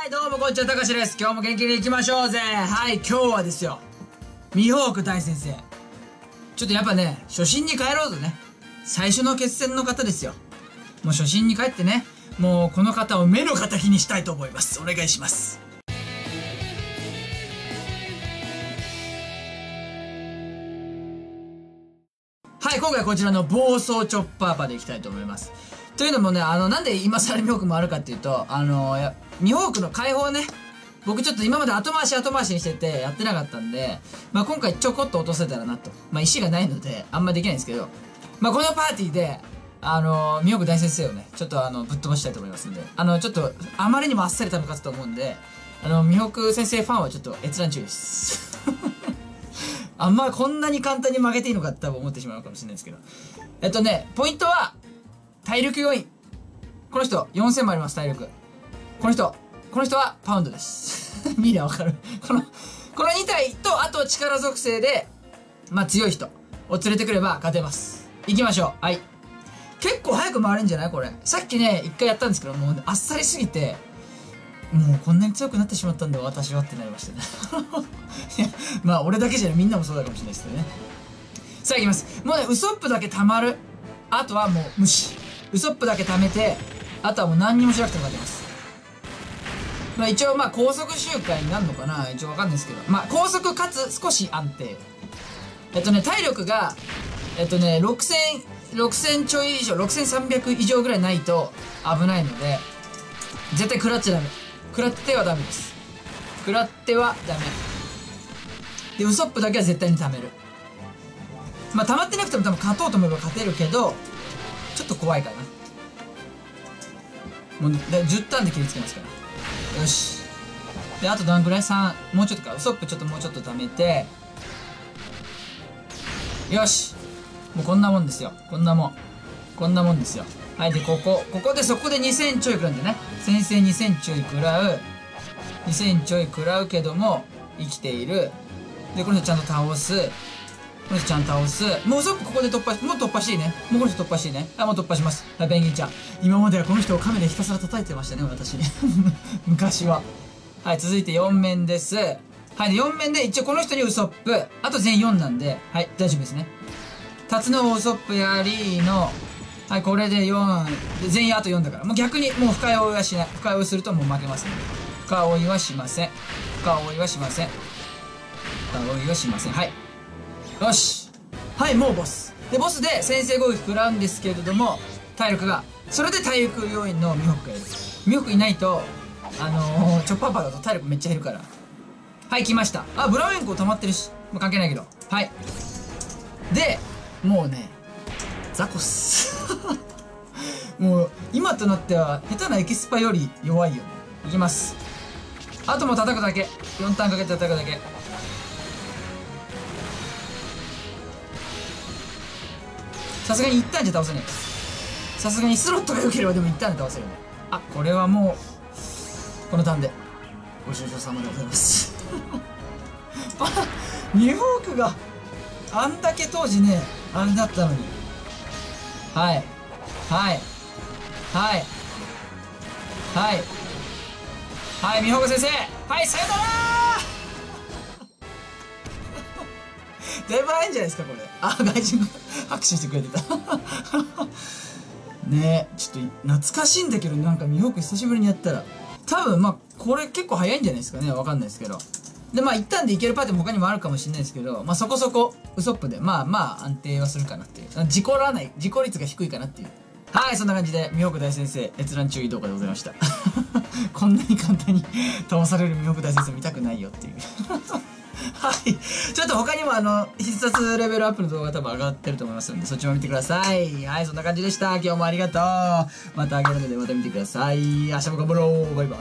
はい、どうもこんにちは、たかしです。今日も元気に行きましょうぜ。はい、今日はですよ、ミホーク大先生。ちょっとやっぱね、初心に帰ろうとね。最初の決戦の方ですよ。もう初心に帰ってね、もうこの方を目の敵にしたいと思います。お願いします。はい、今回はこちらの暴走チョッパーパでいきたいと思います。というのもね、あの、なんで今更ミホークもあるかっていうと、あの、ミホークの解放ね、僕ちょっと今まで後回し後回しにしててやってなかったんで、まあ今回ちょこっと落とせたらなと。まあ石がないのであんまできないんですけど、まあこのパーティーで、あの、ミホーク大先生をね、ちょっとあの、ぶっ飛ばしたいと思いますんで、あの、ちょっとあまりにもあっさり食べ勝つと思うんで、あの、ミホーク先生ファンはちょっと閲覧注意です。あんまこんなに簡単に負けていいのかって多分思ってしまうかもしれないですけど。えっとね、ポイントは、体力要因。この人、4000もあります、体力。この人、この人はパウンドです。見りゃわかる。この、この2体と、あと力属性で、まあ強い人を連れてくれば勝てます。行きましょう。はい。結構早く回れんじゃない？これ。さっきね、一回やったんですけど、もう、あっさりすぎて、もうこんなに強くなってしまったんだ私はってなりましたねいや まあ俺だけじゃないみんなもそうだかもしれないですけどね。さあいきます。もうねウソップだけ溜まる。あとはもう無視。ウソップだけ溜めてあとはもう何にもしなくても勝てます。まあ一応まあ高速周回になるのかな。一応わかんないですけど。まあ高速かつ少し安定。えっとね体力がえっとね6000 6000ちょい以上6300以上ぐらいないと危ないので絶対食らっちゃダメ。食らってはダメです。食らってはダメ。でウソップだけは絶対に貯める。まあ溜まってなくても多分勝とうと思えば勝てるけどちょっと怖いかな。もう10ターンで切りつけますから。よし。であとどのくらい ?3 もうちょっとか。ウソップちょっともうちょっと貯めて。よし。もうこんなもんですよ。こんなもん。こんなもんですよ。はいでここ。ここでそこで2000ちょい食らうんでね。先生2000ちょい食らう。2000ちょい食らうけども生きている。でこの人ちゃんと倒す。この人ちゃんと倒す。もうそここで突破もう突破していね。もうこの人突破していね。あもう突破します。はいペンギンちゃん。今まではこの人をカメラひたすら叩いてましたね私 昔は。はい続いて4面です。はいで4面で一応この人にウソップ。あと全員4なんで。はい大丈夫ですね。タツノウソップやりの。はいこれで4全員あと4だから。もう逆にもう深い追いはしない。深い追いするともう負けます。ね深追いはしません。深追いはしません。深追いはしません。はい。よし。はいもうボス。でボスで先制攻撃食らうんですけれども体力がそれで体力要因のミホクがいる。ミホクいないとあのー、チョッパーパーだと体力めっちゃ減るから。はい来ました。あブラウンコ溜まってるし、まあ、関係ないけど。はい。でもうねザコス。もう今となっては下手なエキスパより弱いよ。ねいきます。あともう叩くだけ。4ターンかけて叩くだけ。さすがに1ターンじゃ倒せない。さすがにスロットが良ければでも1ターンで倒せるね。あこれはもうこのターンで。ご愁傷様でございます。あニューホークがあんだけ当時ねあれだったのに。はい。はい。はい。はい。はい美穂子先生。はいさよならだいぶ早いんじゃないですかこれあ外人が拍手してくれてた ねえちょっと懐かしいんだけどなんか美穂子久しぶりにやったら多分まあこれ結構早いんじゃないですかねわかんないですけどでまあ一旦でいけるパーティーも他にもあるかもしれないですけど、まあそこそこウソップで、まあまあ安定はするかなっていう。事故らない、事故率が低いかなっていう。はい、そんな感じで、美穂大先生、閲覧注意動画でございました。こんなに簡単に 倒される美穂大先生見たくないよっていう。はい。ちょっと他にもあの、必殺レベルアップの動画多分上がってると思いますので、そっちも見てください。はい、そんな感じでした。今日もありがとう。またあげるのでまた見てください。明日も頑張ろう。バイバイ。